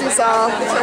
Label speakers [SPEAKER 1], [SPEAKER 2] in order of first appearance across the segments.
[SPEAKER 1] 谢谢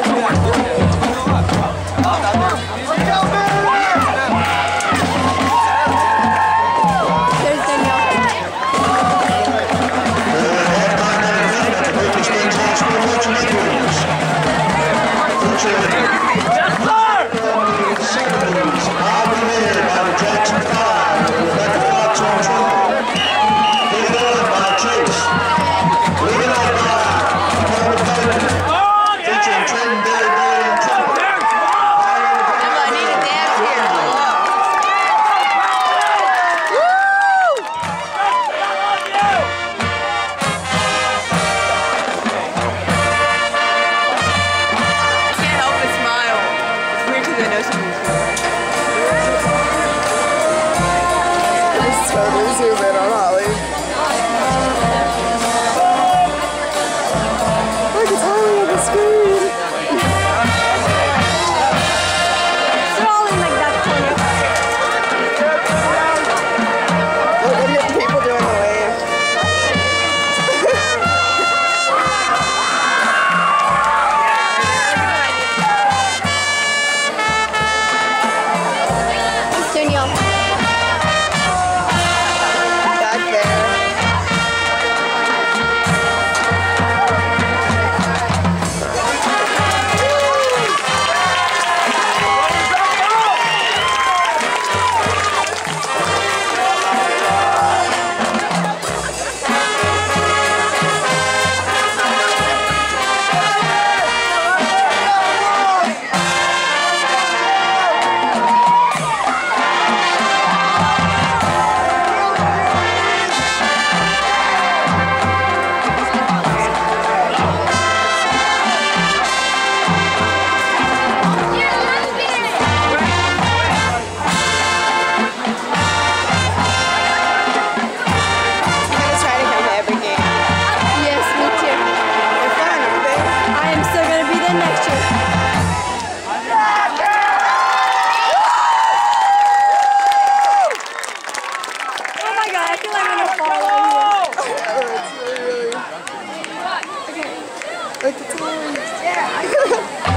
[SPEAKER 1] really. Look, it's Holly.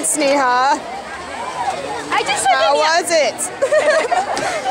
[SPEAKER 1] Was Sneha?
[SPEAKER 2] I just
[SPEAKER 1] How was it?